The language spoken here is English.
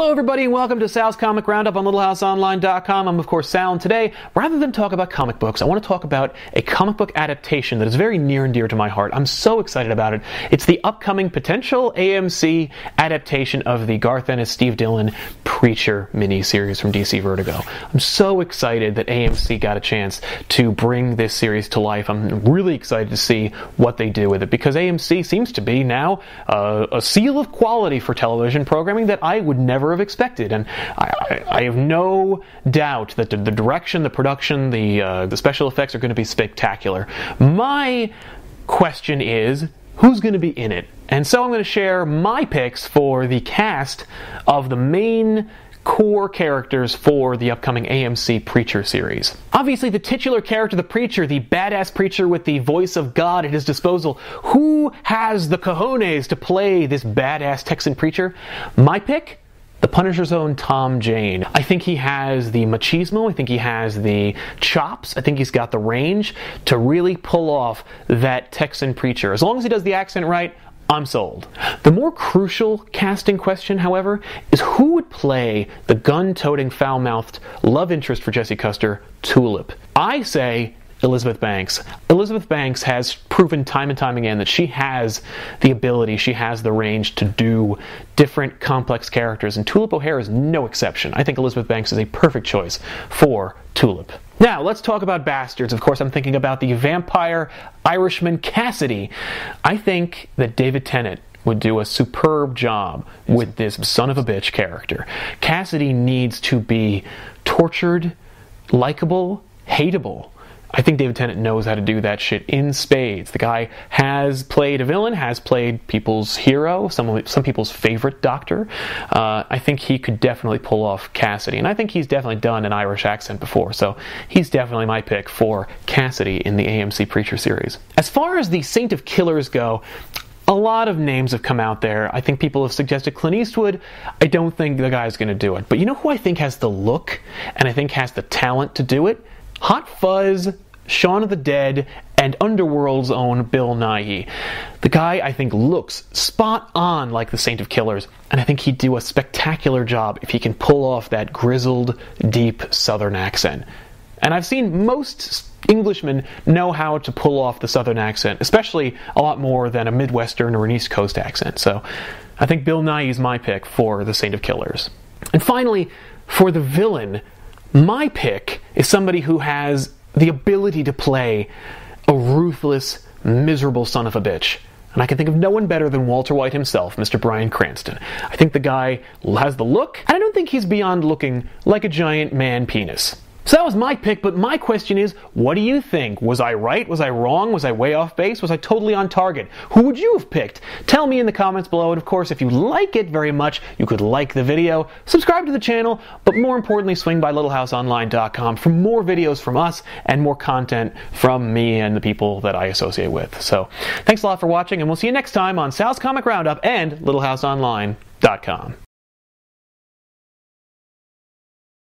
Hello, everybody, and welcome to Sal's Comic Roundup on LittleHouseOnline.com. I'm, of course, Sal, and today, rather than talk about comic books, I want to talk about a comic book adaptation that is very near and dear to my heart. I'm so excited about it. It's the upcoming potential AMC adaptation of the Garth Ennis, Steve Dillon Preacher miniseries from DC Vertigo. I'm so excited that AMC got a chance to bring this series to life. I'm really excited to see what they do with it because AMC seems to be now uh, a seal of quality for television programming that I would never have expected. And I, I, I have no doubt that the, the, direction, the production, the uh, the special effects are going to be spectacular. My question is, who's going to be in it? And so I'm going to share my picks for the cast of the main core characters for the upcoming AMC Preacher series. Obviously, the titular character, the Preacher, the badass preacher with the voice of God at his disposal, who has the cojones to play this badass Texan preacher? My pick the Punisher's own Tom Jane. I think he has the machismo, I think he has the chops, I think he's got the range to really pull off that Texan preacher. As long as he does the accent right, I'm sold. The more crucial casting question, however, is who would play the gun toting, foul mouthed love interest for Jesse Custer, Tulip? I say Elizabeth Banks. Elizabeth Banks has proven time and time again that she has the ability, she has the range to do different complex characters, and Tulip O'Hare is no exception. I think Elizabeth Banks is a perfect choice for Tulip. Now, let's talk about bastards. Of course, I'm thinking about the vampire Irishman Cassidy. I think that David Tennant would do a superb job with this son of a bitch character. Cassidy needs to be tortured, likable, hateable I think David Tennant knows how to do that shit in spades. The guy has played a villain, has played people's hero, some some people's favorite doctor. Uh, I think he could definitely pull off Cassidy, and I think he's definitely done an Irish accent before. So he's definitely my pick for Cassidy in the AMC Preacher series. As far as the Saint of Killers go, a lot of names have come out there. I think people have suggested Clint Eastwood. I don't think the guy's going to do it. But you know who I think has the look and I think has the talent to do it? Hot Fuzz, Shaun of the Dead, and Underworld's own Bill Nighy. The guy, I think, looks spot on like the Saint of Killers, and I think he'd do a spectacular job if he can pull off that grizzled, deep Southern accent. And I've seen most Englishmen know how to pull off the Southern accent, especially a lot more than a Midwestern or an East Coast accent. So I think Bill Nighy is my pick for the Saint of Killers. And finally, for the villain, my pick is somebody who has the ability to play a ruthless, miserable son of a bitch. And I can think of no one better than Walter White himself, Mr. Bryan Cranston. I think the guy has the look, and I don't think he's beyond looking like a giant man penis. So that was my pick, but my question is, what do you think? Was I right? Was I wrong? Was I way off base? Was I totally on target? Who would you have picked? Tell me in the comments below, and of course, if you like it very much, you could like the video, subscribe to the channel, but more importantly, swing by littlehouseonline.com for more videos from us and more content from me and the people that I associate with. So, thanks a lot for watching, and we'll see you next time on Sal's Comic Roundup and littlehouseonline.com.